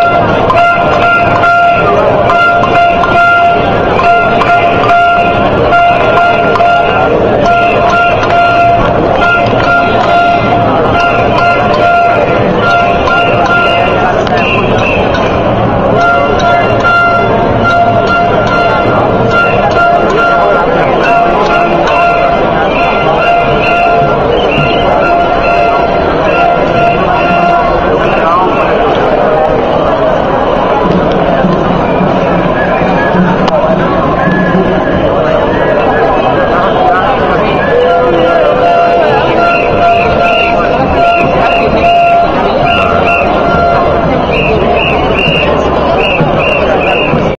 Oh,